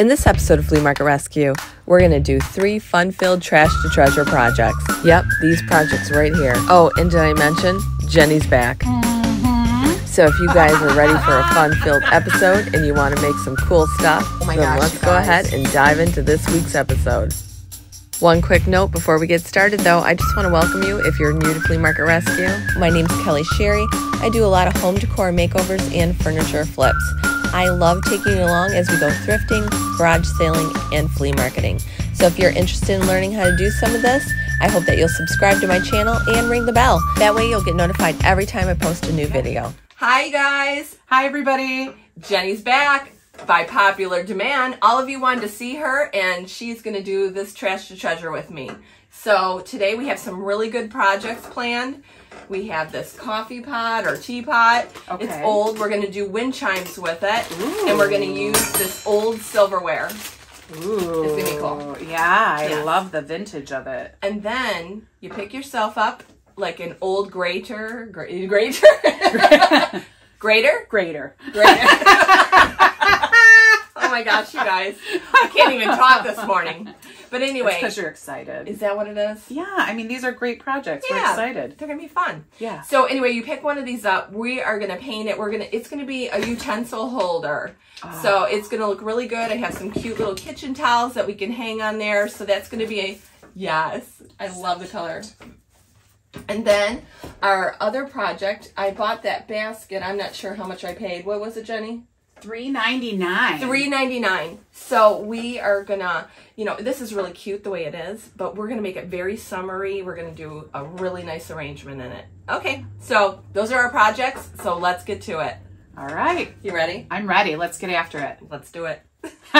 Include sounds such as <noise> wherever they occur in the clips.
In this episode of Flea Market Rescue, we're going to do three fun filled trash to treasure projects. Yep, these projects right here. Oh, and did I mention? Jenny's back. Mm-hmm. So if you guys are ready for a fun filled episode and you want to make some cool stuff, Oh then gosh, let's go ahead and dive into this week's episode. One quick note before we get started, though, I just want to welcome you if you're new to Flea Market Rescue. My name's Kelly Sherry. I do a lot of home decor makeovers and furniture flips. I love taking you along as we go thrifting, garage sailing, and flea marketing. So if you're interested in learning how to do some of this, I hope that you'll subscribe to my channel and ring the bell. That way you'll get notified every time I post a new video. Hi guys! Hi, everybody. Jenny's back by popular demand. All of you wanted to see her, and she's going to do this trash to treasure with me. So today we have some really good projects planned. We have this coffee pot or teapot. It's old. We're going to do wind chimes with it, and we're going to use this old silverware. Ooh. It's gonna be cool. Yeah, I Yes. love the vintage of it. And then you pick yourself up like an old grater, gra- grater, <laughs> grater, Greater. grater. <laughs> oh my gosh, you guys! I can't even talk this morning. <laughs> But anyway, Because you're excited. is that what it is? yeah, I mean, these are great projects. We're excited. They're gonna be fun. Yeah. So anyway, you pick one of these up. We are gonna paint it. We're gonna. It's gonna be a utensil holder. Ah. So it's gonna look really good. I have some cute little kitchen towels that we can hang on there. So that's gonna be a yes. I love the color. And then our other project, I bought that basket. I'm not sure how much I paid. What was it, Jenny? Three ninety nine. Three ninety nine. So we are gonna, you know, this is really cute the way it is, but we're gonna make it very summery. We're gonna do a really nice arrangement in it. Okay, so those are our projects. So let's get to it. All right. You ready? I'm ready. Let's get after it. Let's do it. <laughs>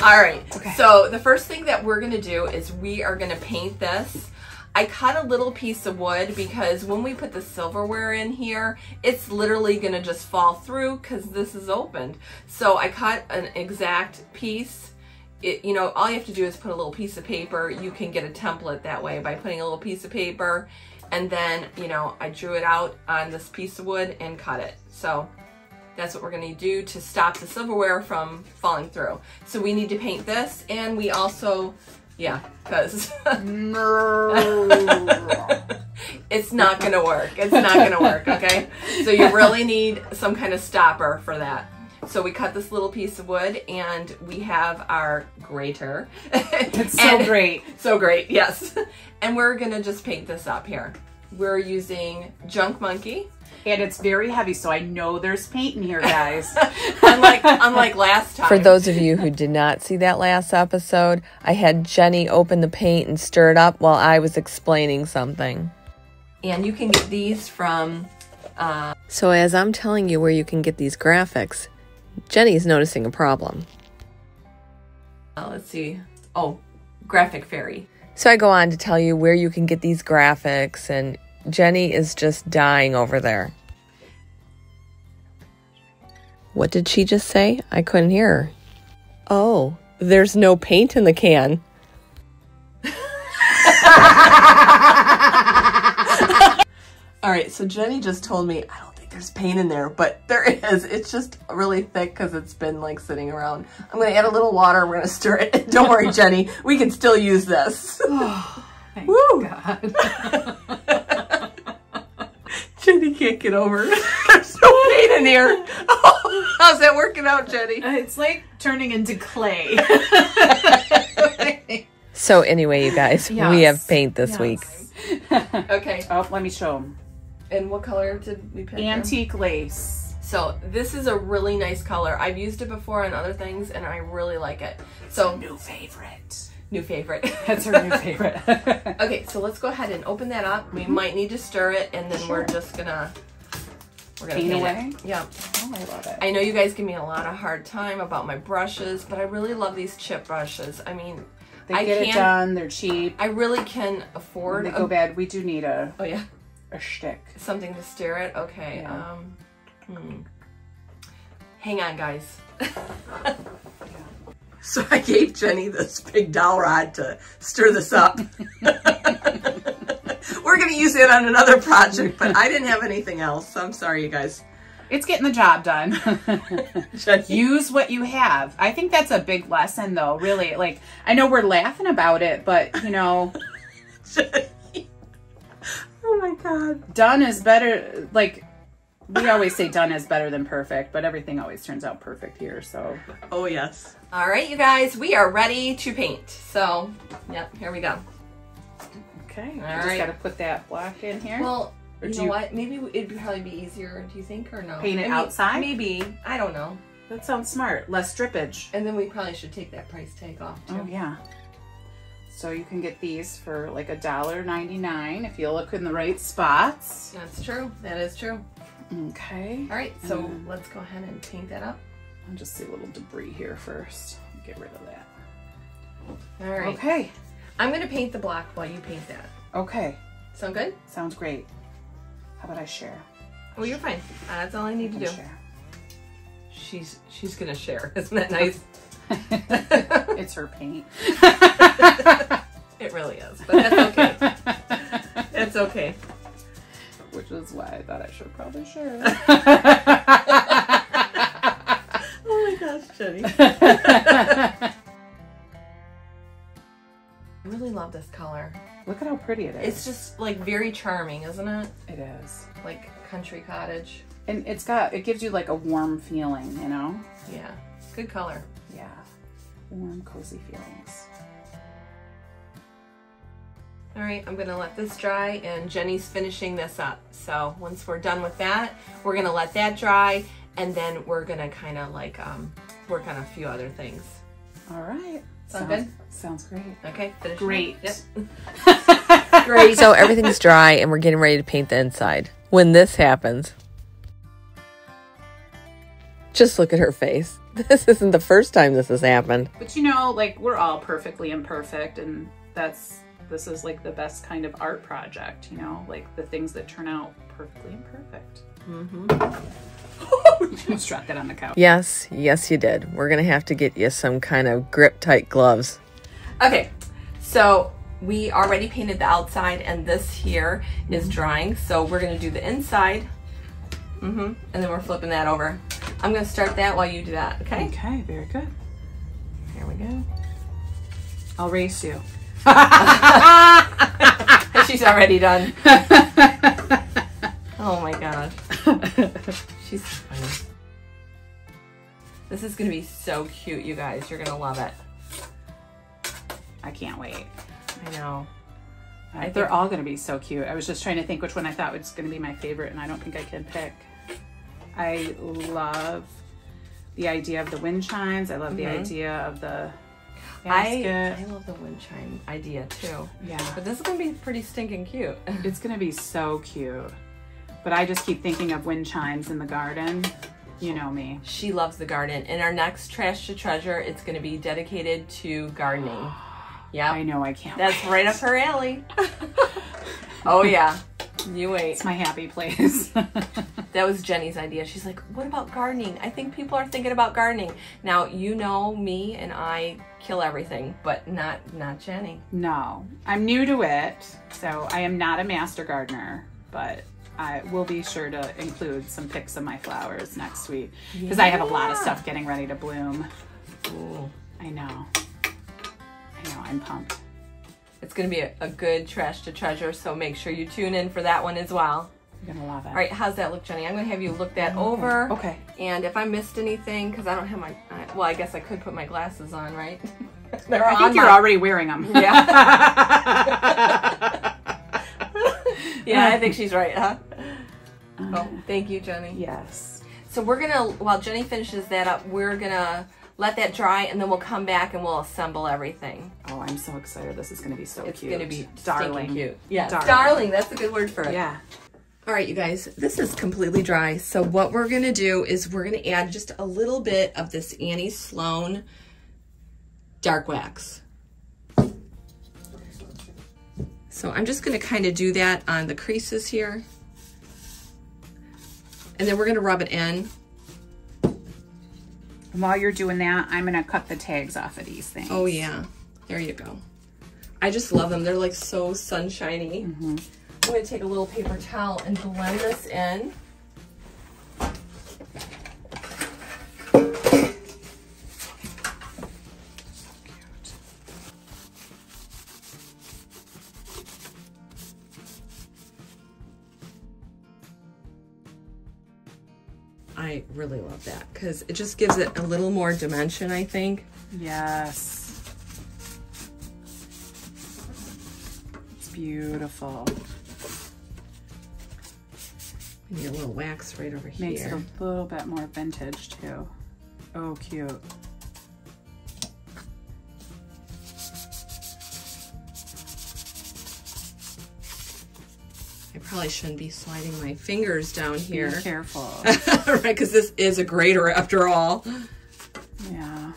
All right. Okay. So the first thing that we're gonna do is we are gonna paint this. I cut a little piece of wood because when we put the silverware in here, it's literally gonna just fall through because this is opened. So I cut an exact piece. It, you know, all you have to do is put a little piece of paper. You can get a template that way by putting a little piece of paper. And then, you know, I drew it out on this piece of wood and cut it. So that's what we're gonna do to stop the silverware from falling through. So we need to paint this and we also, yeah, because <laughs> it's not gonna work. It's not gonna work, okay? So you really need some kind of stopper for that. So we cut this little piece of wood and we have our grater. It's <laughs> so great. So great, yes. <laughs> And we're gonna just paint this up here. We're using Junk Monkey. And it's very heavy, so I know there's paint in here, guys. <laughs> Unlike unlike last time. For those of you who did not see that last episode, I had Jenny open the paint and stir it up while I was explaining something. and you can get these from So, as I'm telling you where you can get these graphics, Jenny's noticing a problem. uh, let's see. Oh, Graphic Fairy. So, I go on to tell you where you can get these graphics, and Jenny is just dying over there. What did she just say? I couldn't hear her. Oh, there's no paint in the can. <laughs> All right, so Jenny just told me I don't think there's paint in there, but there is. It's just really thick because it's been like sitting around. I'm gonna add a little water. We're gonna stir it. <laughs> Don't worry, Jenny. We can still use this. <sighs> <laughs> Thank Woo! God. <laughs> <laughs> Jenny can't get over. it. <laughs> There's no paint in here. Oh, how's that working out, Jenny? Uh, it's like turning into clay. So, anyway, you guys, we have paint this week. Okay, oh, let me show them. and what color did we pick? here? Antique lace. So this is a really nice color. I've used it before on other things, and I really like it. So New favorite. New favorite. <laughs> That's her new favorite. <laughs> Okay, so let's go ahead and open that up. We might need to stir it, and then we're just gonna we're gonna Paint paint, away? it. Yeah, oh, I love it. I know you guys give me a lot of hard time about my brushes, but I really love these chip brushes. I mean, They I get it done. They're cheap. I really can afford. When they a- go bad, we do need a, oh yeah, a shtick. something to stir it. Okay. Yeah. Um. Hmm. Hang on, guys. <laughs> <laughs> So I gave Jenny this big dowel rod to stir this up. <laughs> We're gonna use it on another project, but I didn't have anything else. So I'm sorry, you guys. It's getting the job done. <laughs> Use what you have. I think that's a big lesson though, really. Like I know we're laughing about it, but you know, oh my god. done is better like we always say done is better than perfect, but everything always turns out perfect here, so Oh yes. All right, you guys, we are ready to paint. So, yep, here we go. Okay. All I just gotta put that black in here. Well, Or you know you- what? Maybe it'd probably be easier. Do you think, or no? Paint it I mean, outside? Maybe. I don't know. that sounds smart. Less strippage. And then we probably should take that price tag off too. Oh yeah. So you can get these for like a dollar ninety nine if you look in the right spots. That's true. That is true. Okay. All right, so Mm. let's go ahead and paint that up. I'll just see a little debris here first. Get rid of that. All right. Okay. I'm gonna paint the block while you paint that. Okay. Sound good? Sounds great. How about I share? Oh, you're fine. Uh, that's all I need to do. share. She's she's gonna share. <laughs> Isn't that nice? <laughs> it's her paint. <laughs> It really is, but that's okay. It's okay. Which is why I thought I should probably share. <laughs> Oh my gosh, Jenny. <laughs> I really love this color. Look at how pretty it is. It's just like very charming, isn't it? it is. Like country cottage. And it's got it gives you like a warm feeling, you know? Yeah, good color. Yeah. Warm, cozy feelings. All right, I'm gonna let this dry and Jenny's finishing this up. So once we're done with that, we're gonna let that dry and then we're gonna kind of like um, work on a few other things. All right. Sound sounds, good? Sounds great. Okay. Great. <laughs> Yep. Great. So everything's dry and we're getting ready to paint the inside. When this happens, just look at her face. <laughs> This isn't the first time this has happened. But you know, like we're all perfectly imperfect and that's this is like the best kind of art project, you know, like the things that turn out perfectly imperfect. Mm-hmm. <laughs> Almost dropped that on the couch. Yes, yes, you did. We're going to have to get you some kind of grip tight gloves. Okay, so we already painted the outside and this here is drying. So we're gonna do the inside. Mm-hmm. And then we're flipping that over. I'm gonna start that while you do that, okay? Okay, very good. Here we go. I'll race you. She's already done. oh my god. She's funny. This is gonna be so cute, you guys. You're gonna love it. I can't wait. I know. I They're all going to be so cute. I was just trying to think which one I thought was going to be my favorite, and I don't think I can pick. I love the idea of the wind chimes. I love the mm-hmm. idea of the I. I love the wind chime idea too. yeah, But this is gonna be pretty stinking cute. <laughs> it's going to be so cute. But I just keep thinking of wind chimes in the garden. You know me. She loves the garden. In our next Trash to Treasure, it's gonna be dedicated to gardening. <gasps> Yeah. I know I can't. that's wait. right up her alley. <laughs> oh yeah, you wait. It's my happy place. <laughs> That was Jenny's idea. She's like, what about gardening? I think people are thinking about gardening. Now, you know me and I kill everything, but not not Jenny. no, I'm new to it, so I am not a master gardener, but I will be sure to include some pics of my flowers next week because I have a lot of stuff getting ready to bloom. Ooh. I know. I know, I'm pumped. It's gonna be a, a good Trash to Treasure, so make sure you tune in for that one as well. You're gonna love it. All right, how's that look, Jenny? I'm gonna have you look that over. Okay. And if I missed anything, because I don't have my, I, well, I guess I could put my glasses on, right? <laughs> They're I think you're my- already wearing them. Yeah. <laughs> yeah, I think she's right, huh? Uh, oh, thank you, Jenny. yes. So we're gonna, while Jenny finishes that up, we're gonna let that dry, and then we'll come back and we'll assemble everything. Oh, I'm so excited. This is gonna be so It's cute. It's gonna be darling. cute. Yeah, Darling. darling. That's a good word for it. Yeah. All right, you guys, this is completely dry. So what we're gonna do is we're gonna add just a little bit of this Annie Sloan dark wax. So I'm just gonna kind of do that on the creases here. And then we're gonna rub it in. And while you're doing that, I'm gonna cut the tags off of these things. Oh yeah, there you go. I just love them. They're like so sunshiny. Mm-hmm. I'm gonna take a little paper towel and blend this in. Because it just gives it a little more dimension, I think. Yes. It's beautiful. Need a little wax right over here. Makes it a little bit more vintage too. Oh, cute. Probably shouldn't be sliding my fingers down here. Be careful. <laughs> right, because this is a grater after all. yeah.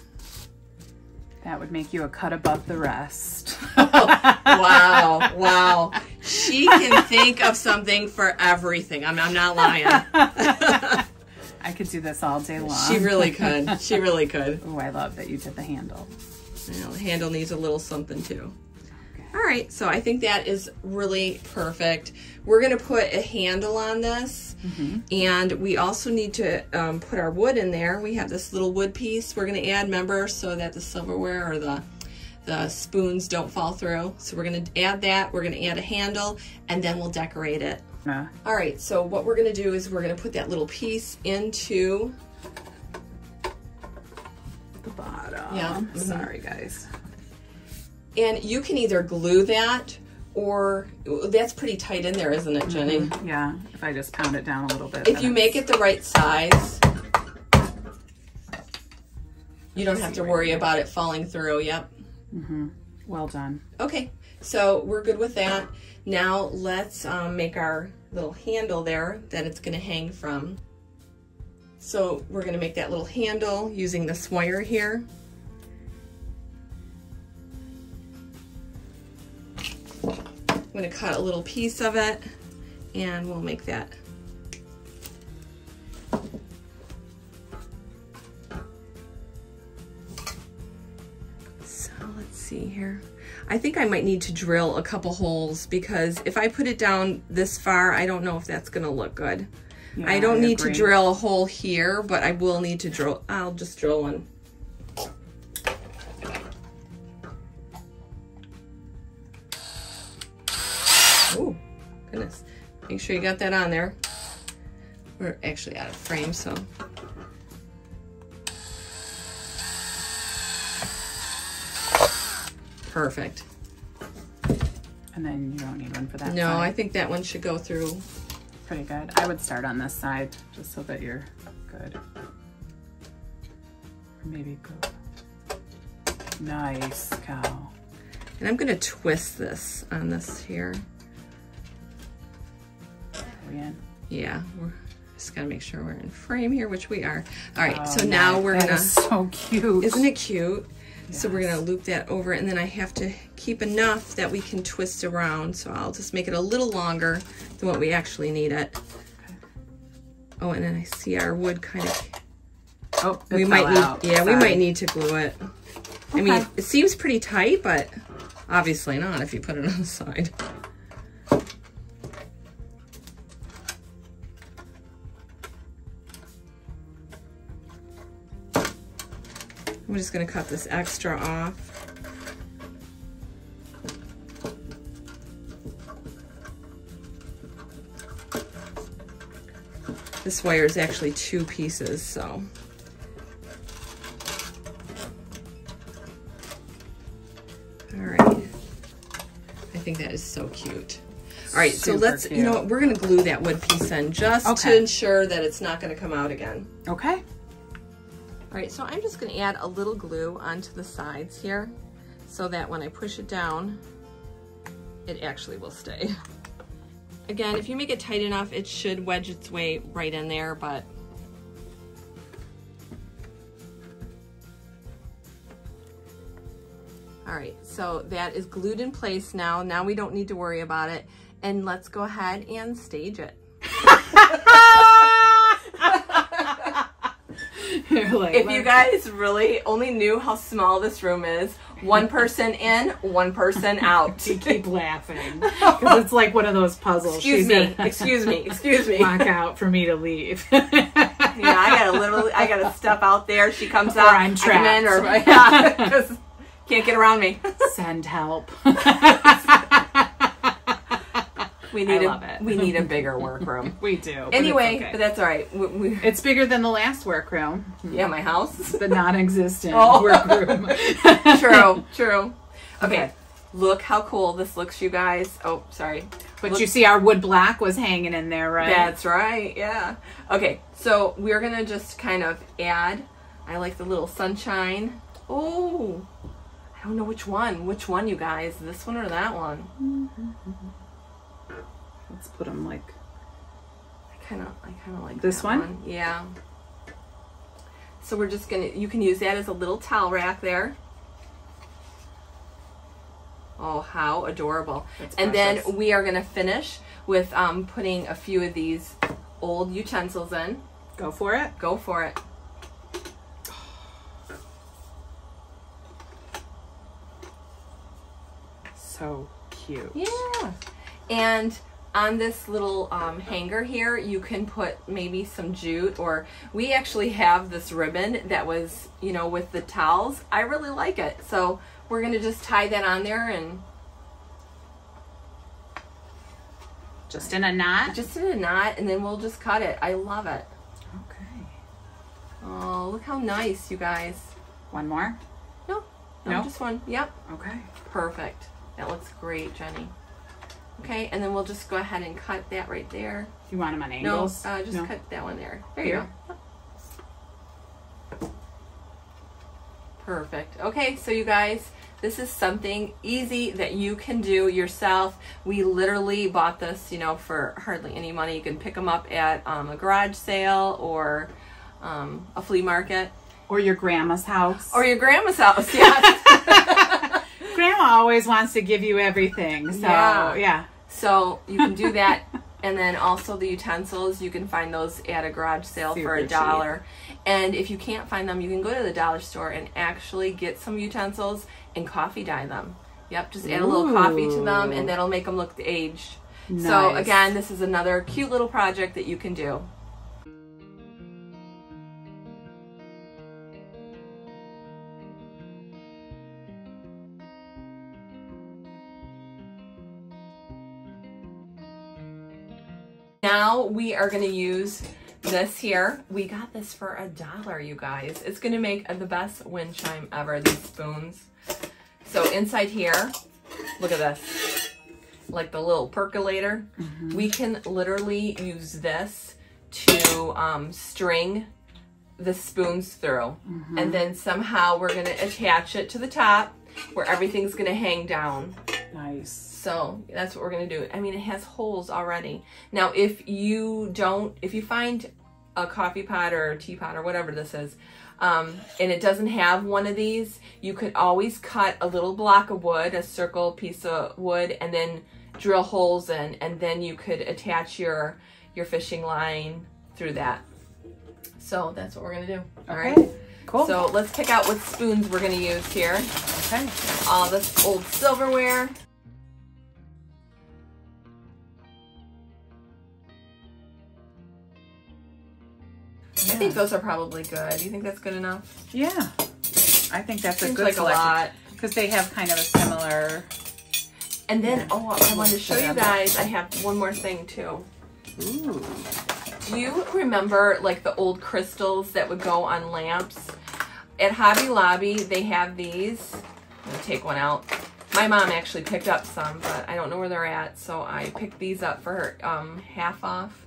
That would make you a cut above the rest. <laughs> Wow, wow. She can <laughs> think of something for everything. I'm, I'm not lying. I could do this all day long. She really could. She really could. Oh, I love that you did the handle. You know, the handle needs a little something too. All right, so I think that is really perfect. We're gonna put a handle on this, and we also need to um, put our wood in there. We have this little wood piece we're gonna add, remember, so that the silverware or the the spoons don't fall through. So we're gonna add that. We're gonna add a handle, and then we'll decorate it. Uh, All right, so what we're gonna do is we're gonna put that little piece into the bottom. Yeah. Mhm. Sorry, guys. And you can either glue that or that's pretty tight in there, isn't it, Jenny? Yeah, if I just pound it down a little bit. If you make it the right size, you don't have to worry about it falling through. Yep. Mhm. Well done. Okay, so we're good with that. Now let's um, make our little handle there that it's going to hang from. So we're going to make that little handle using this wire here. I'm going to cut a little piece of it and we'll make that. So let's see here. I think I might need to drill a couple holes because if I put it down this far, I don't know if that's going to look good. I don't I need to drill a hole here, but I will need to drill. I'll just drill one. Make sure you got that on there. We're actually out of frame, so. Perfect. And then you don't need one for that. No, I think that one should go through. pretty good. I would start on this side just so that you're good. Or maybe go. Nice cow. And I'm gonna twist this on this here. In? Yeah, we're just gotta make sure we're in frame here, which we are. All right, Oh, so now we're gonna, so cute. isn't it cute? So we're gonna loop that over and then I have to keep enough that we can twist around. So I'll just make it a little longer than what we actually need it. Oh, and then I see our wood kind of, Oh, it we fell might need, out. yeah, we might need to glue it. I mean, it seems pretty tight, but obviously not if you put it on the side. I'm just gonna cut this extra off. This wire is actually two pieces, so. All right. I think that is so cute. All right, so let's, you know what, we're gonna glue that wood piece in just to ensure that it's not gonna come out again. Okay. All right, so I'm just gonna add a little glue onto the sides here so that when I push it down, it actually will stay. Again, if you make it tight enough, it should wedge its way right in there, but All right, so that is glued in place now. Now we don't need to worry about it. And let's go ahead and stage it. <laughs> You're <laughs> like, If you guys really only knew how small this room is, one person in, one person <laughs> out. you keep laughing <laughs> because it's like one of those puzzles. Excuse me, excuse me, excuse me. Walk out for me to leave. Yeah, I gotta literally, I gotta step out there. She comes out, I'm I come in, or trapped. yeah, 'cause can't get around me. Send help. We need I a love it. we need a bigger workroom. <laughs> We do. but anyway, okay. but that's all right. We, we, it's bigger than the last workroom, yeah, my house. the non-existent Oh. workroom. <laughs> true, true. Okay. Okay. Look how cool this looks, you guys. Oh, sorry. But Look- you see, our wood black was hanging in there, right? That's right. Yeah. Okay. So we're gonna just kind of add. I like the little sunshine. Oh, I don't know which one. Which one, you guys? This one or that one? Mm-hmm. Let's put them like I kind of, I kind of like This that one? Yeah. So we're just gonna. You can use that as a little towel rack there. Oh, how adorable! That's and precious. then we are gonna finish with um, putting a few of these old utensils in. go for it. Go for it. So cute. Yeah. And on this little um, hanger here, you can put maybe some jute, or we actually have this ribbon that was, you know, with the towels. I really like it. So we're going to just tie that on there and Just in a knot. just in a knot, and then we'll just cut it. I love it. Okay. Oh, look how nice, you guys. One more. No, no, No? just one. Yep. Okay. Perfect. That looks great, Jenny. Okay, and then we'll just go ahead and cut that right there. You want them on No, angles? uh, just No? cut that one there. There Here? you go. Perfect. Okay, so you guys, this is something easy that you can do yourself. We literally bought this, you know, for hardly any money. You can pick them up at um, a garage sale or um, a flea market Or your grandma's house. or your grandma's house. Yeah. <laughs> always wants to give you everything. So Yeah. yeah. So you can do that. <laughs> and then also the utensils, you can find those at a garage sale for Super a cheap. dollar. And if you can't find them, you can go to the dollar store and actually get some utensils and coffee dye them. Yep, just add a little coffee to them and that'll make them look aged. So again, this is another cute little project that you can do. Now we are going to use this here. We got this for a dollar, you guys. It's going to make the best wind chime ever, these spoons. So inside here, look at this. Like the little percolator. We can literally use this to um, string the spoons through. And then somehow we're going to attach it to the top where everything's going to hang down. Nice. So that's what we're gonna do. I mean, it has holes already. Now, if you don't, if you find a coffee pot or a teapot or whatever this is, um, and it doesn't have one of these, you could always cut a little block of wood, a circle piece of wood, and then drill holes in, and then you could attach your your fishing line through that. So that's what we're gonna do. All right. Okay. Cool. So let's pick out what spoons we're gonna use here. okay. All this old silverware. I think those are probably good. Do you think that's good enough? Yeah. I think that's a good like a lot. because they have kind of a similar. And then, Yeah. oh, I wanted to show you guys. I have one more thing too. Ooh. Do you remember like the old crystals that would go on lamps? At Hobby Lobby, they have these. I'm gonna take one out. My mom actually picked up some, but I don't know where they're at, so I picked these up for her um, half off.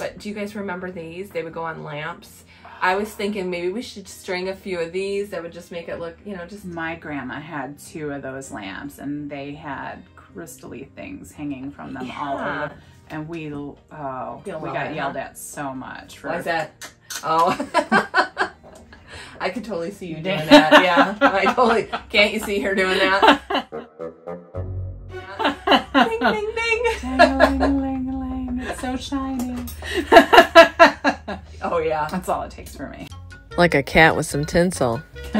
But do you guys remember these? They would go on lamps. I was thinking maybe we should string a few of these. That would just make it look, you know, just My grandma had two of those lamps, and they had crystally things hanging from them all Yeah. over. And we, oh, we got it, yelled huh? at so much for Why is that? Oh. <laughs> I could totally see you doing <laughs> that. Yeah. I totally can't you see her doing that? <laughs> ding ding ding. It's so shiny. <laughs> Oh yeah. That's all it takes for me. Like a cat with some tinsel. <laughs>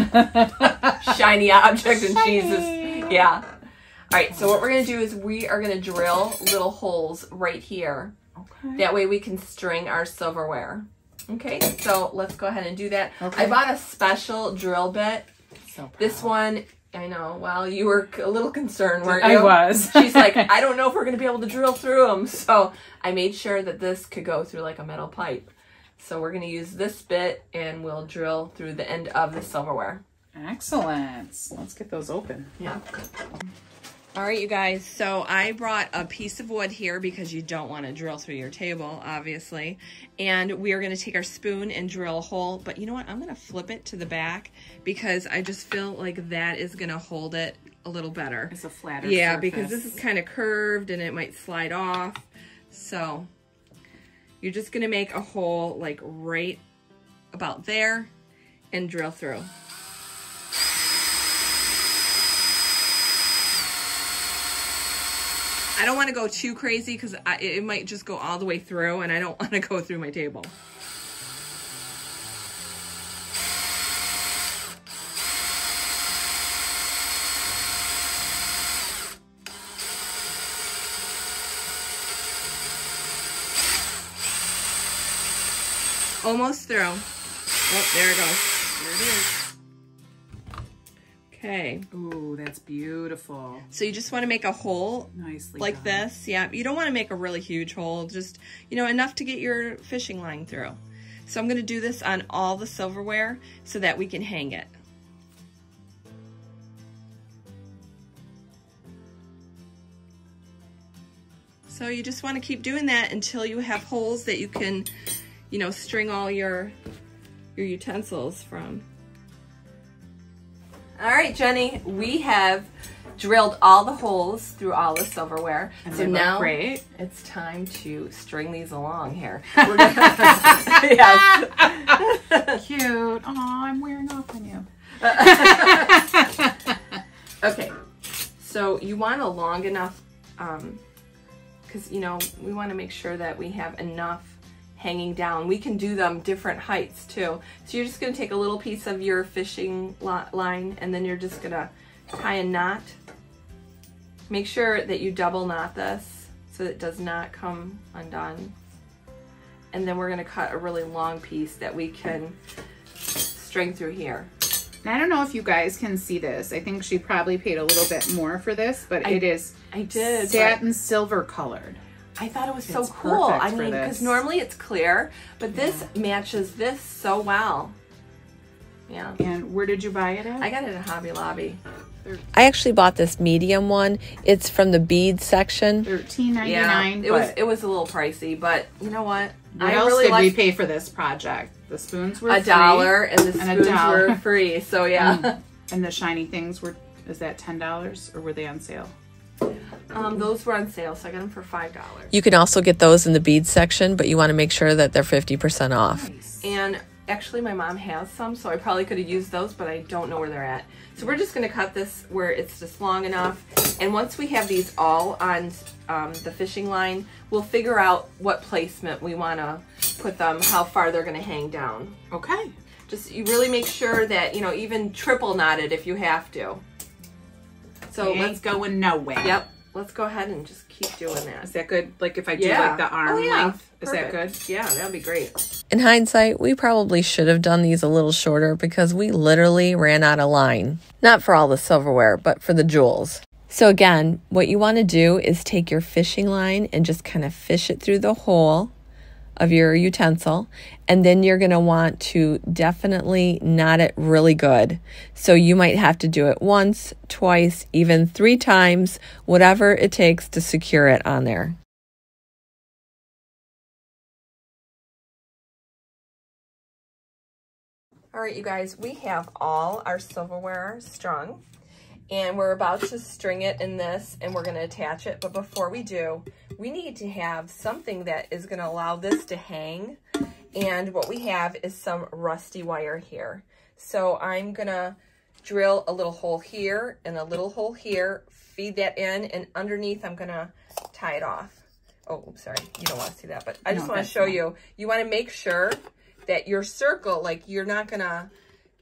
Shiny object and Shiny. Jesus. Yeah. All right, so what we're going to do is we are going to drill little holes right here. Okay. That way we can string our silverware. Okay, so let's go ahead and do that. Okay. I bought a special drill bit So proud. This one I know. Well, you were a little concerned, weren't you? I was. <laughs> She's like, I don't know if we're going to be able to drill through them. So I made sure that this could go through like a metal pipe. So we're going to use this bit and we'll drill through the end of the silverware. Excellent. Let's get those open. Yeah. All right, you guys. So I brought a piece of wood here because you don't want to drill through your table, obviously. And we are going to take our spoon and drill a hole. But you know what? I'm going to flip it to the back because I just feel like that is going to hold it a little better. It's a flatter Yeah, surface. because this is kind of curved and it might slide off. So you're just going to make a hole like right about there and drill through. I don't want to go too crazy because it might just go all the way through and I don't <laughs> want to go through my table. Almost through. Oh, there it goes. There it is. Okay. Ooh, that's beautiful. So you just want to make a hole Nicely like done. this. Yeah, you don't want to make a really huge hole, just, you know, enough to get your fishing line through. So I'm going to do this on all the silverware so that we can hang it. So you just want to keep doing that until you have holes that you can, you know, string all your your utensils from. All right, Jenny, we have drilled all the holes through all the silverware. And so now great. it's time to string these along here. <laughs> We're gonna, <laughs> yes. <laughs> Cute. Oh, I'm wearing off on you. Okay, so you want a long enough, um, because you know we want to make sure that we have enough hanging down. We can do them different heights too. So you're just gonna take a little piece of your fishing line and then you're just gonna tie a knot. Make sure that you double knot this so that it does not come undone. And then we're gonna cut a really long piece that we can string through here. I don't know if you guys can see this. I think she probably paid a little bit more for this, but I- it is I did. satin silver colored. I thought it was so It's cool. I mean, because normally it's clear, but this matches this so well. Yeah. And where did you buy it at? I got it at Hobby Lobby. I actually bought this medium one. It's from the bead section. Thirteen ninety Yeah, nine. it was it was a little pricey, but you know what? What I else really did we pay for this project? The spoons were a free, dollar, and the a spoons dollar. were free. So yeah, and the shiny things were. Is that ten dollars or were they on sale? Um, those were on sale, so I got them for five dollars. You can also get those in the bead section, but you want to make sure that they're 50% off. And actually, my mom has some, so I probably could have used those, but I don't know where they're at. So we're just going to cut this where it's just long enough. And once we have these all on um, the fishing line, we'll figure out what placement we want to put them, how far they're going to hang down. Okay. Just you really make sure that, you know, even triple knotted if you have to. So Ain't let's go. going nowhere. Yep. Let's go ahead and just keep doing that. Is that. that good? Like if I do Yeah. like the arm Oh, yeah. length, is that good? Yeah, that'd be great. In hindsight, we probably should have done these a little shorter because we literally ran out of line. Not for all the silverware, but for the jewels. So again, what you want to do is take your fishing line and just kind of fish it through the hole of your utensil. And then you're going to want to definitely knot it really good. So you might have to do it once, twice, even three times, whatever it takes to secure it on there. All right, you guys, we have all our silverware strung and we're about to string it in this and we're gonna attach it. But before we do, we need to have something that is gonna allow this to hang. And what we have is some rusty wire here. So I'm gonna drill a little hole here and a little hole here, feed that in, and underneath I'm gonna tie it off. Oh, oops, sorry, you don't wanna see that, but I just No, wanna show fine. you, you wanna make sure that your circle, like you're not gonna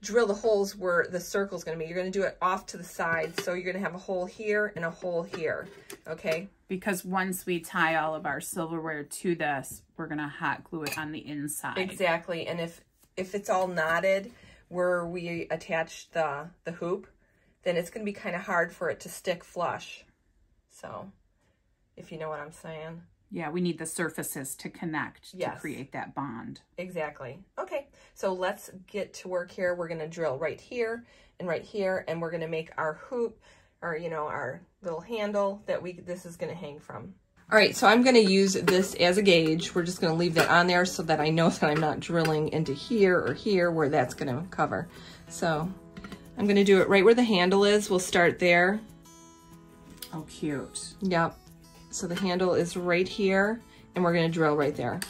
drill the holes where the circle's gonna be. You're gonna do it off to the side. So you're gonna have a hole here and a hole here, okay? Because once we tie all of our silverware to this, we're gonna hot glue it on the inside. Exactly, and if if it's all knotted where we attach the the hoop, then it's going to be kind of hard for it to stick flush. So, if you know what I'm saying. Yeah, we need the surfaces to connect Yes. to create that bond. Exactly. Okay, so let's get to work here. We're going to drill right here and right here, and we're going to make our hoop, or, you know, our little handle that we this is going to hang from. All right, so I'm going to use this as a gauge. We're just going to leave that on there so that I know <laughs> that I'm not drilling into here or here where that's going to cover. So I'm going to do it right where the handle is. We'll start there. Oh, cute. Yep. So the handle is right here, and we're going to drill right there.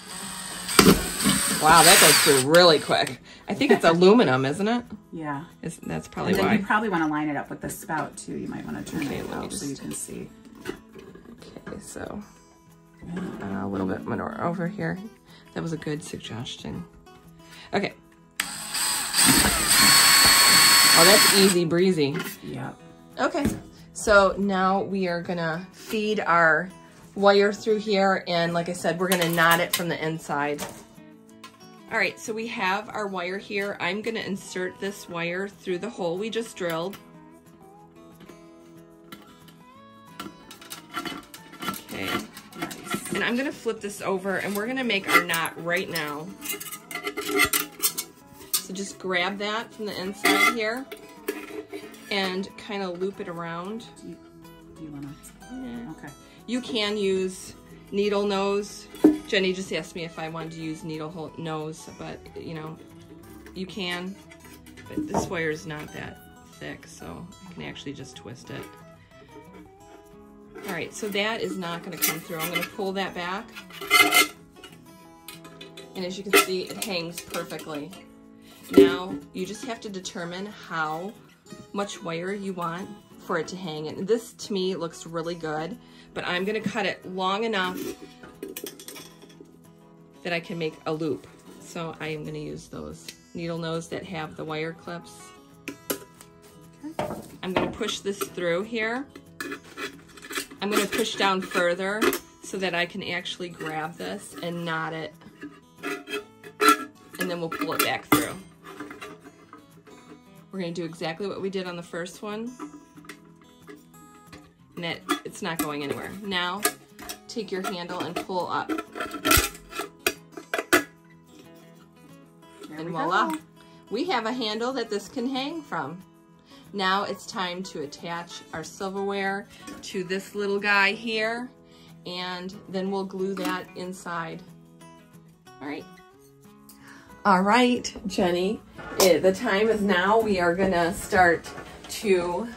Wow, that goes through really quick. I think it's <laughs> aluminum, isn't it? Yeah. It's, that's probably And then why. you probably want to line it up with the spout too. You might want to turn Okay, it out so you can see. Okay, so uh, a little bit more over here. That was a good suggestion. Okay. Oh, that's easy breezy. Yep. Okay, so now we are gonna feed our wire through here, and like I said, we're gonna knot it from the inside. All right, so we have our wire here. I'm gonna insert this wire through the hole we just drilled. Okay, Nice. and I'm gonna flip this over and we're gonna make our knot right now. So just grab that from the inside here and kind of loop it around. Do you, do you want to? Yeah. Okay. You can use needle nose. Jenny just asked me if I wanted to use needle hole nose, but you know, you can. But this wire is not that thick, so I can actually just twist it. All right, so that is not gonna come through. I'm gonna pull that back. And as you can see, it hangs perfectly. Now, you just have to determine how much wire you want for it to hang. And this, to me, looks really good, but I'm gonna cut it long enough that I can make a loop. So I am gonna use those needle nose that have the wire clips. I'm gonna push this through here. I'm gonna push down further so that I can actually grab this and knot it. And then we'll pull it back through. We're gonna do exactly what we did on the first one. And that it's not going anywhere. Now, take your handle and pull up. And voila. go. We have a handle that this can hang from. Now it's time to attach our silverware to this little guy here, and then we'll glue that inside. All right. All right, Jenny, eh, the time is now. We are gonna start to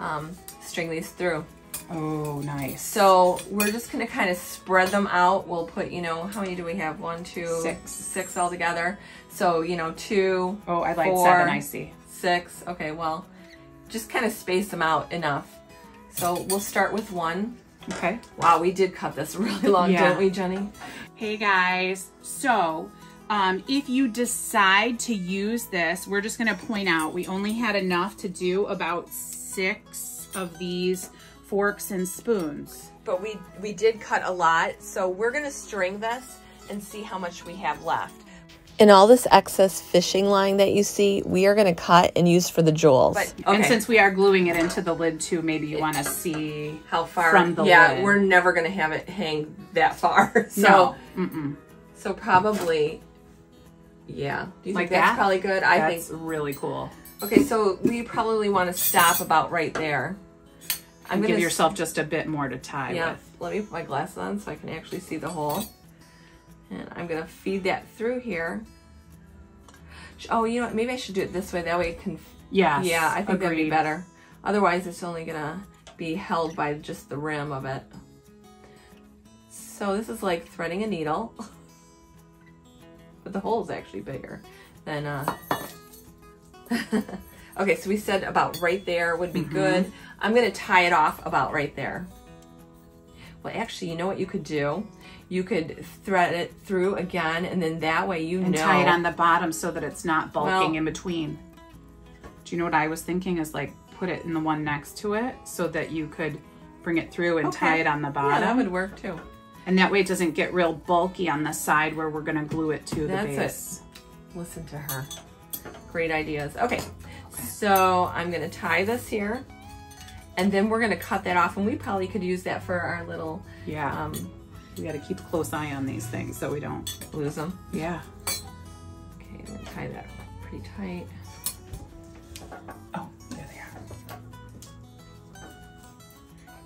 um, string these through. Oh, nice. So we're just gonna kind of spread them out. We'll put, you know, how many do we have? One, two, Six. six all together. So, you know, two, Oh, I like Four. seven. I see. six. Okay, well, just kind of space them out enough. So we'll start with one. Okay. Wow, we did cut this <laughs> really long, Yeah. didn't we, Jenny? Hey guys, so um, if you decide to use this, we're just gonna point out we only had enough to do about six of these forks and spoons. But we we did cut a lot, so we're gonna string this and see how much we have left. And all this excess fishing line that you see, we are going to cut and use for the jewels. But And since we are gluing it into the lid too, maybe you wanna see how far from the Yeah, lid. we're never gonna have it hang that far. <laughs> So no. Mm-mm. so probably yeah. Do you Like think that's probably good? I That's think really cool. okay, so we probably want to stop about right there. I'm Give gonna give yourself just a bit more to tie Yeah, with. let me put my glasses on so I can actually see the hole. And I'm gonna feed that through here. Oh, you know what? Maybe I should do it this way. That way it can. Yes. yeah, I think that'd be better. Otherwise, it's only gonna be held by just the rim of it. So this is like threading a needle, <laughs> but the hole is actually bigger than. Uh... <laughs> okay, so we said about right there would be Mm-hmm. good. I'm gonna tie it off about right there. Well, actually, you know what you could do? You could thread it through again, and then that way you And know. tie it on the bottom so that it's not bulking Well- in between. Do you know what I was thinking? Is like put it in the one next to it so that you could bring it through and tie it on the bottom. Yeah, bottom. that would work too. And that way it doesn't get real bulky on the side where we're gonna glue it to the That's it. base. Listen to her. Great ideas. Okay. So So I'm gonna tie this here and then we're gonna cut that off and we probably could use that for our little, Yeah. um, we got to keep a close eye on these things so we don't. lose them. Yeah. Okay, I'm gonna tie that pretty tight. Oh,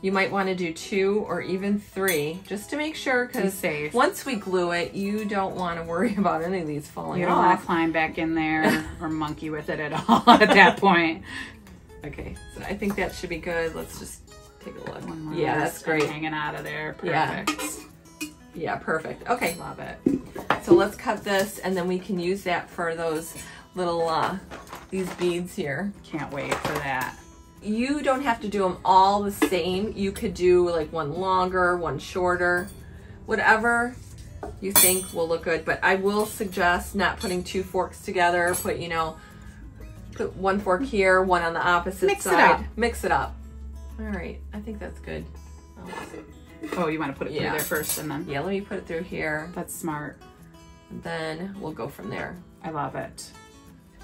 You might wanna do two or even three, just to make sure, Be cause safe. once we glue it, you don't wanna worry <laughs> about any of these falling You don't want to climb back in there <laughs> or monkey with it at all <laughs> at that point. Okay, so I think that should be good. Let's just take a look. Yeah, that's great. Hanging out of there. Yeah. Yeah, perfect. Okay, Love it. so let's cut this and then we can use that for those little, uh, these beads here. Can't wait for that. You don't have to do them all the same. You could do like one longer, one shorter, whatever you think will look good. But I will suggest not putting two forks together. Put, you know, put one fork here, one on the opposite Mix it side. up. Mix it up. All right, I think that's good. Oh, Oh, you want to put it through there first and then. Yeah, let me put it through here. That's smart. Then we'll go from there. I love it.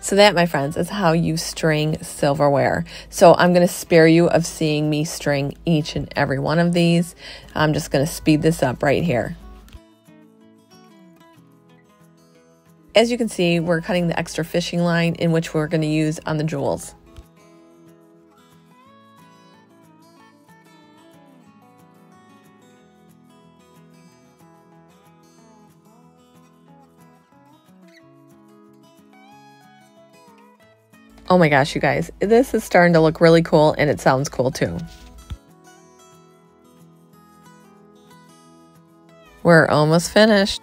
So that, my friends, is how you string silverware. So I'm going to spare you of seeing me string each and every one of these. I'm just going to speed this up right here. As you can see, we're cutting the extra fishing line in which we're going to use on the jewels. Oh my gosh, you guys, this is starting to look really cool and it sounds cool too. We're almost finished.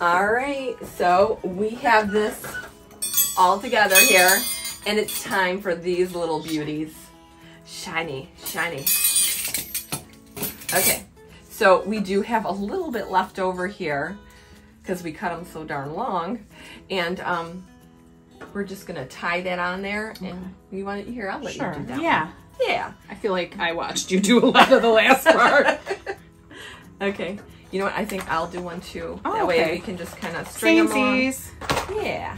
All right, so we have this all together here, and it's time for these little beauties. Shiny, shiny. Okay, so we do have a little bit left over here because we cut them so darn long, and um, we're just gonna tie that on there. And you want it here? I'll let Sure. you do that. Yeah. one. Yeah. I feel like I watched you do a lot of the last part. <laughs> Okay. You know what? I think I'll do one too. Oh, that way we can just kind of string them along. Yeah.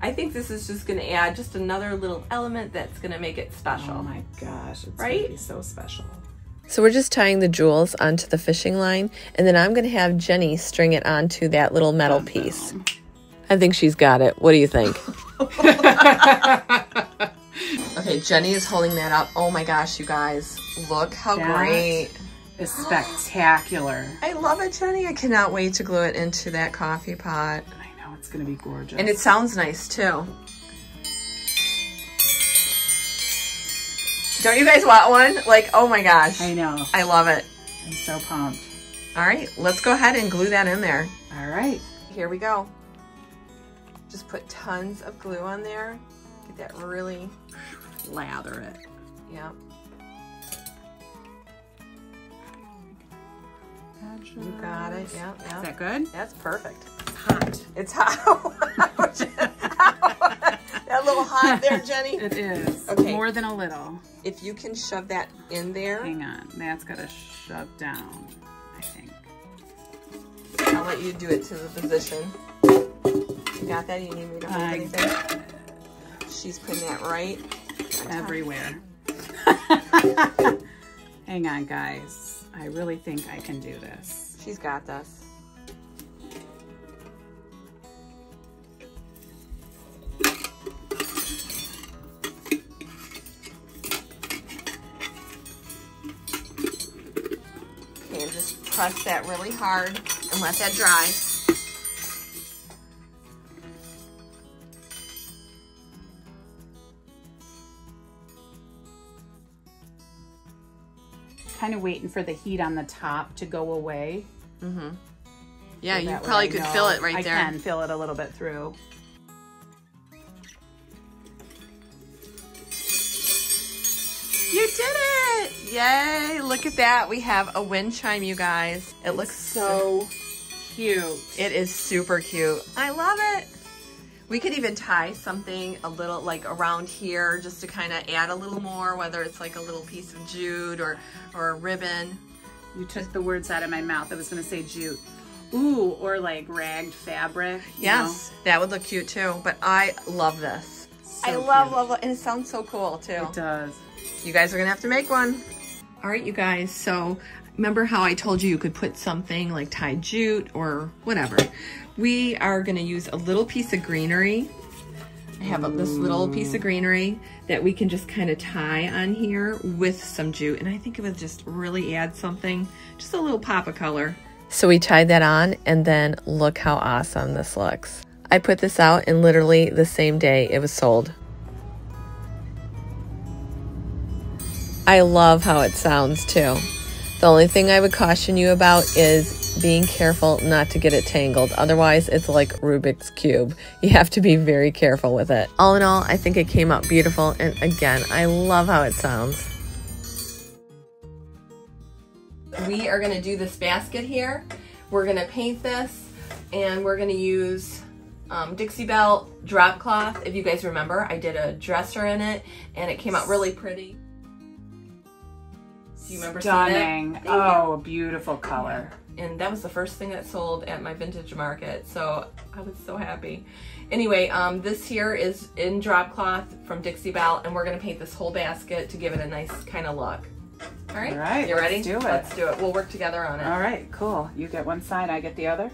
I think this is just going to add just another little element that's going to make it special. Oh my gosh, it's Right? so special. So we're just tying the jewels onto the fishing line and then I'm going to have Jenny string it onto that little metal piece. I think she's got it. What do you think? <laughs> <laughs> okay, Jenny is holding that up. Oh my gosh, you guys. Look how That great. It's spectacular. <gasps> I love it, Jenny. I cannot wait to glue it into that coffee pot. I know it's gonna be gorgeous. And it sounds nice too. Don't you guys want one? Like, oh my gosh. I know. I love it. I'm so pumped. All right, let's go ahead and glue that in there. All right. Here we go. Just put tons of glue on there. Get that really, Lather it. yeah. You got it. Yeah, Is that good? That's perfect. Hot. It's hot. <laughs> <laughs> that little hot there, <laughs> Jenny. It is. Okay. More than a little. If you can shove that in there, Hang on. That's gotta shove down, I think. I'll let you do it to the position. You got that? You need me to hold I anything? She's putting that right. Everywhere. <laughs> Hang on, guys. I really think I can do this. She's got this. Press that really hard and let that dry. Kind of waiting for the heat on the top to go away. Mm-hmm. Yeah, So you probably could feel it right I there. can feel it a little bit through. Yay! Look at that. We have a wind chime, you guys. It looks so. Cute. It is super cute. I love it. We could even tie something a little like around here just to kind of add a little more, whether it's like a little piece of jute or, or a ribbon. You took the words out of my mouth. I was going to say jute. Ooh, or like ragged fabric. Yes, that would look cute too. But I love this. I love, cute. love, love, and it sounds so cool too. It does. You guys are gonna have to make one. All right, you guys. So remember how I told you you could put something like tie jute or whatever. We are gonna use a little piece of greenery. I have this little piece of greenery that we can just kind of tie on here with some jute. And I think it would just really add something, just a little pop of color. So we tied that on, and then look how awesome this looks. I put this out, and literally the same day it was sold. I love how it sounds too. The only thing I would caution you about is being careful not to get it tangled. Otherwise, it's like Rubik's Cube. You have to be very careful with it. All in all, I think it came out beautiful. And again, I love how it sounds. We are gonna do this basket here. We're gonna paint this and we're gonna use um, Dixie Belle drop cloth. If you guys remember, I did a dresser in it and it came out really pretty. You remember? Stunning. Oh, beautiful color. and that was the first thing that sold at my vintage market so i was so happy anyway um, this here is in drop cloth from dixie belle and we're going to paint this whole basket to give it a nice kind of look all right All right, you let's ready do it. let's do it we'll work together on it All right, cool. You get one side, I get the other.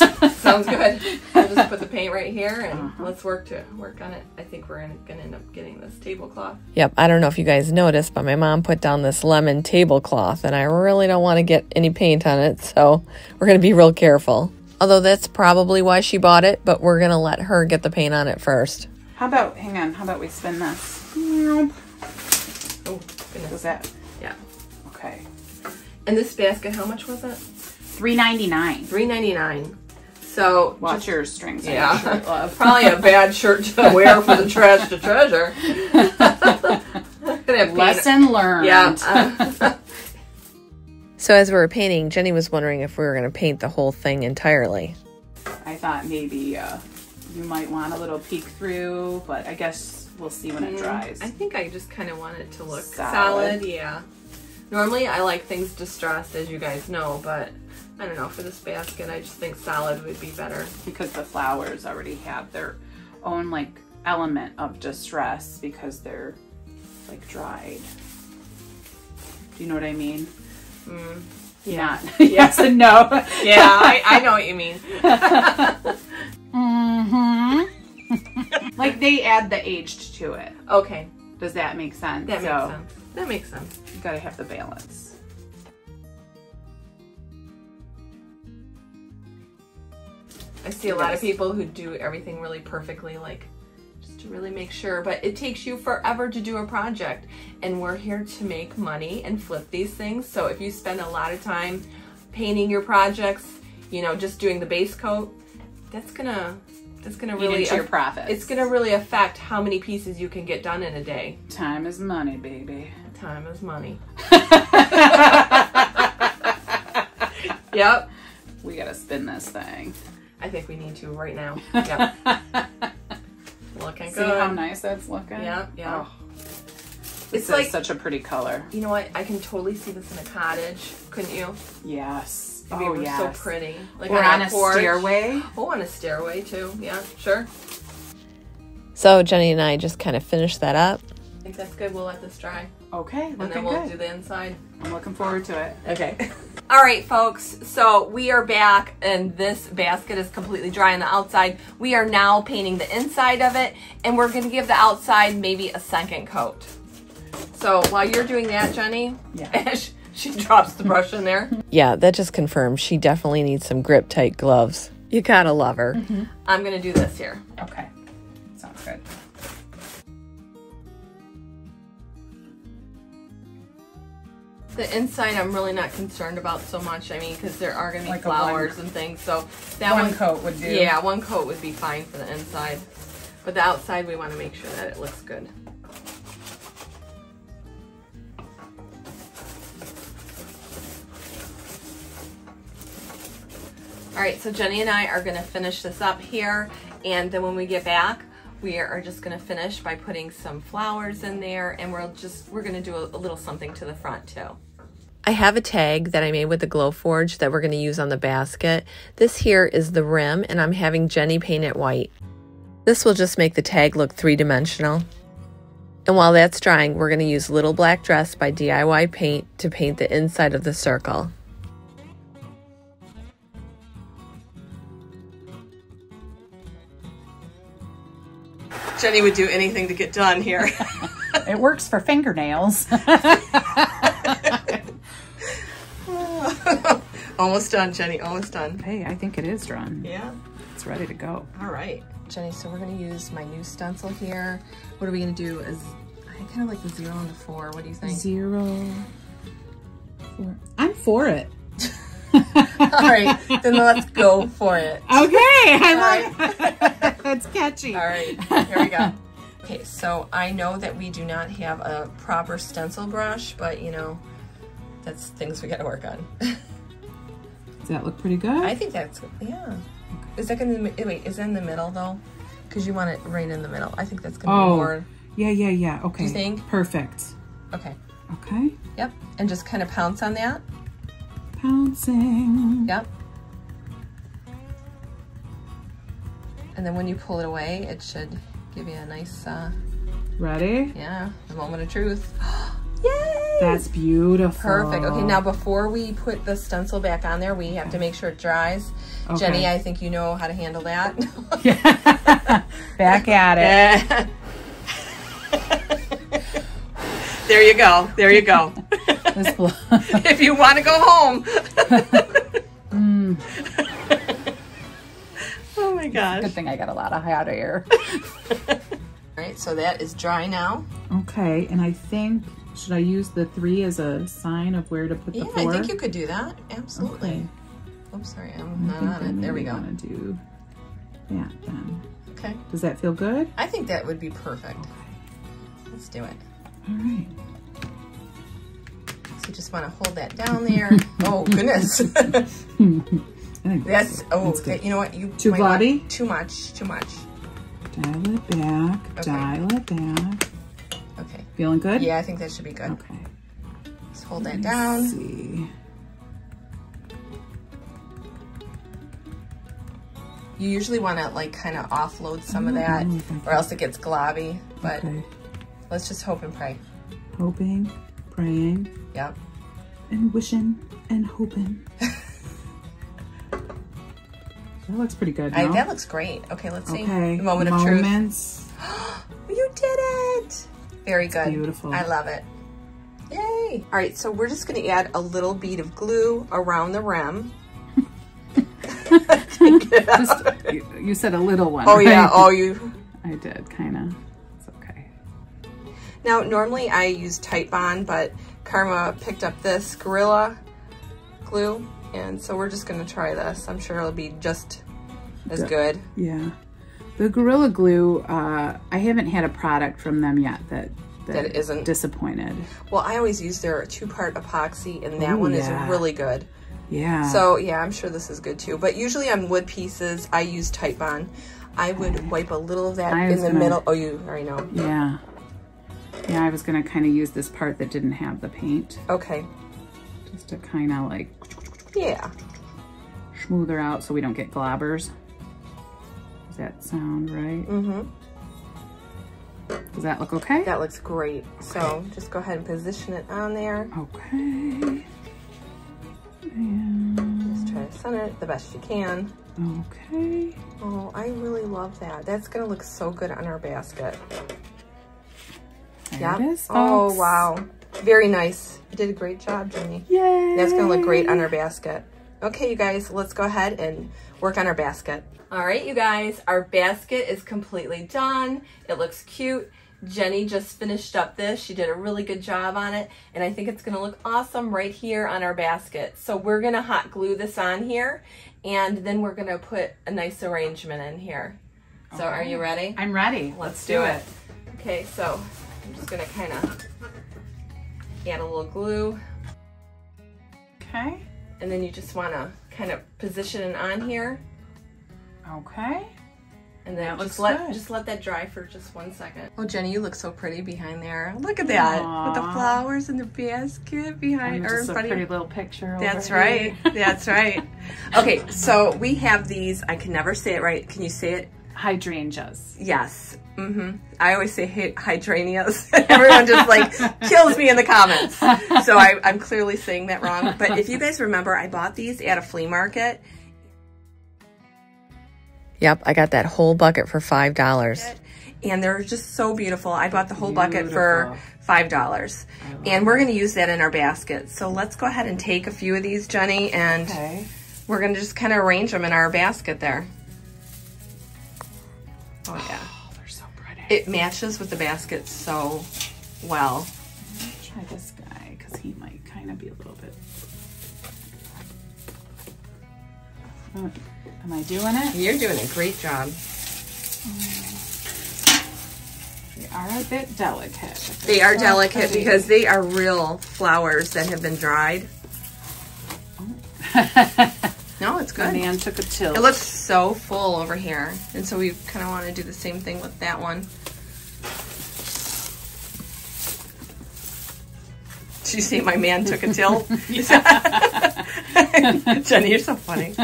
<laughs> sounds good we'll just put the paint right here and Uh-huh. let's work to work on it i think we're going to end up getting this tablecloth Yep, I don't know if you guys noticed, but my mom put down this lemon tablecloth, and I really don't want to get any paint on it, so we're going to be real careful. Although that's probably why she bought it, but we're going to let her get the paint on it first. How about, hang on, how about we spin this? Nope. oh goodness Was that? yeah Okay. and this basket how much was it Three ninety nine. 3.99 so Watch your strings. Yeah, shirt, love. <laughs> probably a bad shirt to <laughs> wear for the trash to treasure. Gonna Lesson learned. Yeah. uh, <laughs> So as we were painting, Jenny was wondering if we were going to paint the whole thing entirely. I thought maybe uh, you might want a little peek through, but I guess we'll see when it dries. Mm, I think I just kind of want it to look Solid. solid. Yeah. Normally I like things distressed, as you guys know, but I don't know. For this basket, I just think solid would be better. because the flowers already have their own like element of distress because they're like dried. Do you know what I mean? Yeah. Not <laughs> yes and no. Yeah, I, I know what you mean. <laughs> hmm like they add the aged to it. Okay, Does that make sense? that makes sense. That makes sense. you gotta have the balance. I see a lot of people who do everything really perfectly, like just to really make sure, but it takes you forever to do a project. And we're here to make money and flip these things. So if you spend a lot of time painting your projects, you know, just doing the base coat, that's gonna that's gonna really your profits. it's gonna really affect how many pieces you can get done in a day. Time is money, baby. Time is money. <laughs> Yep. We gotta spin this thing. I think we need to right now. <laughs> Yep. Looking See good. how nice that's looking? Yeah, yeah. Oh, It's this like such a pretty color. You know what? I can totally see this in a cottage. Couldn't you? Yes. It'd be oh, yes. so pretty. Like Or on a porch. stairway. Oh, on a stairway too. Yeah, sure. So Jenny and I just kind of finished that up. I think that's good. We'll let this dry, Okay, and then we'll good. do the inside. I'm looking forward to it. Okay. <laughs> All right, folks. So we are back, and this basket is completely dry on the outside. We are now painting the inside of it, and we're going to give the outside maybe a second coat. So while you're doing that, Jenny, Yeah. <laughs> she, she drops the brush in there. <laughs> Yeah, that just confirms she definitely needs some grip tight gloves. You gotta love her. Mm-hmm. I'm going to do this here. Okay. Sounds good. The inside, I'm really not concerned about so much. I mean, because there are going to be Like a one- flowers and things. So that One one, coat would do. yeah, one coat would be fine for the inside. But the outside, we want to make sure that it looks good. All right, so Jenny and I are going to finish this up here, and then when we get back, we are just going to finish by putting some flowers in there, and we're just we're going to do a, a little something to the front too. I have a tag that I made with the Glowforge that we're going to use on the basket. This here is the rim and I'm having Jenny paint it white. This will just make the tag look three-dimensional. And while that's drying, we're going to use Little Black Dress by DIY Paint to paint the inside of the circle. Jenny would do anything to get done here. <laughs> It works for fingernails. <laughs> almost done, Jenny, almost done. hey, I think it is drawn. Yeah, It's ready to go. all right. Jenny, so we're going to use my new stencil here. What are we going to do is, I kind of like the zero and the four. What do you think? Zero. Four. I'm for it. <laughs> All right, then let's go for it. Okay, I like it. It's catchy. All right, here we go. Okay, so I know that we do not have a proper stencil brush, but you know, that's things we gotta work on. <laughs> That look pretty good? I think that's, yeah. Is that gonna, wait, is it in the middle though? Because you want it right in the middle. I think that's gonna be Oh. more, yeah, yeah, yeah. Okay. you think? Perfect. okay. Okay. Yep, and just kind of pounce on that. Pouncing. Yep. And then when you pull it away, it should give you a nice, uh, Ready? yeah, a moment of truth. <gasps> <gasps> Yay! That's beautiful. Perfect. Okay, now before we put the stencil back on there, we have to make sure it dries. Okay. Jenny, I think you know how to handle that. <laughs> Back at it. <laughs> There you go. There you go. <laughs> If you want to go home. Mm. oh my gosh. Good thing I got a lot of hot air. Right, so that is dry now. Okay, and I think should I use the three as a sign of where to put Yeah, the four? I think you could do that. Absolutely. Okay. Oops, sorry, I'm not on it. There we go. wanna do that then. Okay. Does that feel good? I think that would be perfect. Okay. Let's do it. All right. So you just want to hold that down there. <laughs> oh goodness. <laughs> <laughs> That's oh, That's okay, you know what? You Too bloody? Too much. Too much. Dial it back. Okay. Dial it back. Okay. Feeling good? Yeah, I think that should be good. Okay. Just hold that Let's down. see. You usually want to like kind of offload some of oh, that, Oh, or else it gets globby. But Okay. let's just hope and pray. Hoping, praying, Yep. and wishing and hoping. <laughs> that looks pretty good. I, no? that looks great. Okay, let's see. okay. The moment of truth. Moments. <gasps> You did it! Very good. beautiful. I love it. Yay! All right, so we're just going to add a little bead of glue around the rim. <laughs> Just, you, you said a little one. Oh yeah. Oh, you. I did, kind of. It's okay. Now, normally I use Titebond, but Karma picked up this Gorilla glue, and so we're just gonna try this. I'm sure it'll be just as good. Yeah. The Gorilla Glue, uh, I haven't had a product from them yet that That isn't- disappointed. Well, I always use their two-part epoxy, and that Ooh, one yeah. is really good. Yeah. So yeah, I'm sure this is good too. But usually on wood pieces, I use Titebond. I would wipe a little of that I in the gonna- middle. Oh, you already know. yeah. Yeah, I was gonna kind of use this part that didn't have the paint, Okay. just to kind of like Yeah. Smoother out so we don't get globbers. Does that sound right? Mm-hmm. Does that look okay? That looks great. So just go ahead and position it on there. Okay. And Just try to center it the best you can. okay. Oh, I really love that. That's gonna look so good on our basket. There Yep. it is. Oh, wow. Very nice. You did a great job, Jenny. Yay! That's gonna look great on our basket. Okay, you guys, let's go ahead and work on our basket. All right, you guys, our basket is completely done. It looks cute. Jenny just finished up this. She did a really good job on it, and I think it's gonna look awesome right here on our basket. So we're gonna hot glue this on here, and then we're gonna put a nice arrangement in here. So are you ready? I'm ready. Let's do it. Okay, so I'm just gonna kind of add a little glue, Okay. and then you just wanna kind of position it on here. Okay. And then That just looks let good. just let that dry for just one second. Oh, Jenny, you look so pretty behind there. Look at that with the flowers in the basket behind or in Just a pretty little picture. That's right. That's right. <laughs> Okay, so we have these. I can never say it right. Can you say it? Hydrangeas. Yes. Mm-hmm. I always say hy- hydrangeas. <laughs> Everyone just like <laughs> kills me in the comments. So I, I'm clearly saying that wrong. But if you guys remember, I bought these at a flea market. Yep, I got that whole bucket for $5. and they're just so beautiful. I bought the whole bucket for five dollars, and we're gonna use that in our basket. So let's go ahead and take a few of these, Jenny, and Okay. we're gonna just kind of arrange them in our basket there. Oh yeah, Oh, they're so pretty. it matches with the basket so well. Try this guy because he might kind of be a little bit. Oh, Am I doing it? You're doing a great job. Um, they are a bit delicate. They they're so delicate pretty. because they are real flowers that have been dried. Oh. <laughs> No, it's good. My man took a tilt. It looks so full over here. And so we kind of want to do the same thing with that one. Did you see my man took a <laughs> tilt? <laughs> Jenny, you're so funny.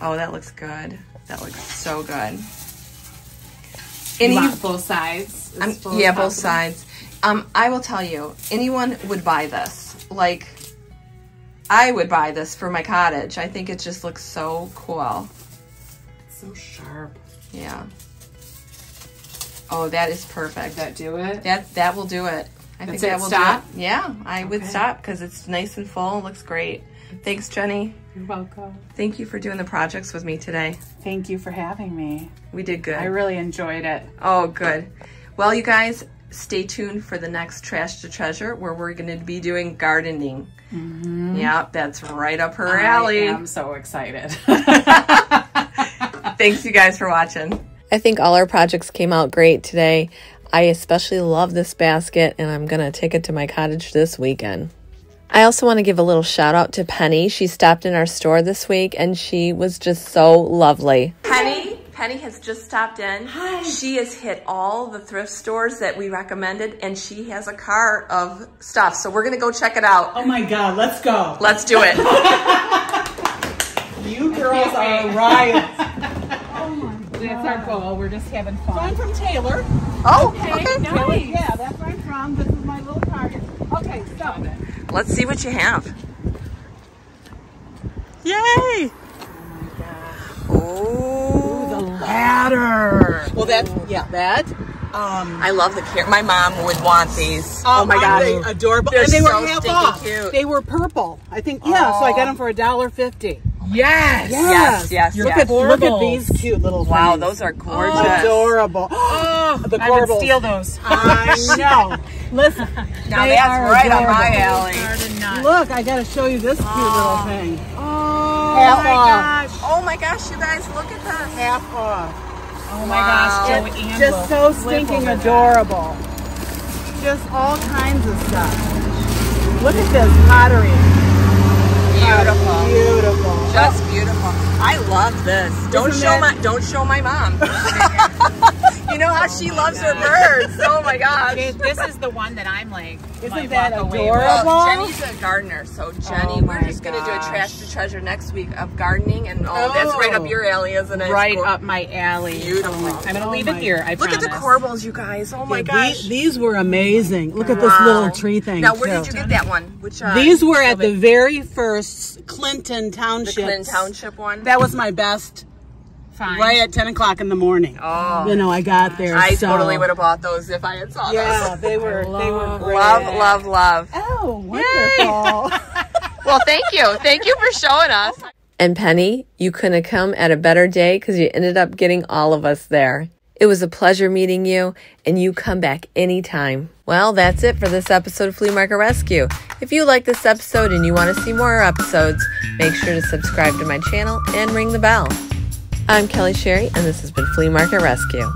Oh, that looks good. That looks so good. You Any, both sides. as um, full as yeah, both sides. Um, I will tell you, anyone would buy this. Like, I would buy this for my cottage. I think it just looks so cool. So sharp. Yeah. Oh, that is perfect. Does that do it? That that will do it. I think That's it, that will stop? do it. Yeah, I would stop because it's nice and full. It looks great. Thanks, Jenny. You're welcome. Thank you for doing the projects with me today. Thank you for having me. We did good. I really enjoyed it. Oh, good. Well, you guys, stay tuned for the next Trash to Treasure where we're going to be doing gardening. Mm-hmm. Yep, that's right up her alley. I am so excited. <laughs> Thanks, you guys, for watching. I think all our projects came out great today. I especially love this basket and I'm going to take it to my cottage this weekend. I also want to give a little shout out to Penny. She stopped in our store this week and she was just so lovely. Penny, Penny has just stopped in. Hi. She has hit all the thrift stores that we recommended, and she has a cart of stuff. So we're gonna go check it out. Oh my God, let's go. Let's do it. <laughs> You girls are a riot. Oh that's our goal. We're just having fun. I'm from Taylor. oh, okay. Taylor, yeah, that's where I'm from. This is my little target. Okay, stop it. Let's see what you have. Yay! Oh my god. Oh, Ladder. Well, that's, yeah, that. Um, I love the carrot. My mom would want these. Oh, my god. they adorable. They're and they so were half off. cute. They were purple. I think, yeah, so I got them for a dollar fifty. Yes. Yes, yes, Look yes. at look at these cute little Wow, things. those are gorgeous. <gasps> oh, adorable. <gasps> Oh, The I would steal those. <laughs> I know. Listen, <laughs> Now they that's are right up my alley. Look, I got to show you this cute little thing. Oh Half my off. gosh. Oh my gosh, you guys, look at this. Half off. Oh my gosh, Joe It's and just so stinking over that. adorable. Just all kinds of stuff. Look at this pottery. Beautiful. Beautiful. Just beautiful. I love this. Don't Isn't show that- my don't show my mom. <laughs> you know how she loves her birds. Oh my gosh. Dude, this is the one that I'm like. Isn't that walk away adorable? Well, Jenny's a gardener, so Jenny, Oh we're my just gonna do a trash to treasure next week of gardening, and oh, that's right up your alley, isn't it? Right up my alley. Beautiful. I'm gonna Oh leave it here. I Look at the corbels, you guys. Oh my Yeah, gosh. These, these were amazing. Look at this little tree thing. now, where too. did you get that one? Which uh, These were at the the very first Clinton the Township. Clinton Township one. That was my best. Fine. Right at 10 o'clock in the morning. Oh. You know, I got there. I so- totally would have bought those if I had saw Yeah, those. they were, they were love great. Love, love, love. Oh, wonderful. <laughs> Well, thank you. Thank you for showing us. And Penny, you couldn't have come at a better day because you ended up getting all of us there. It was a pleasure meeting you, and you come back anytime. Well, that's it for this episode of Flea Market Rescue. If you like this episode and you want to see more episodes, make sure to subscribe to my channel and ring the bell. I'm Kelly Sherry, and this has been Flea Market Rescue.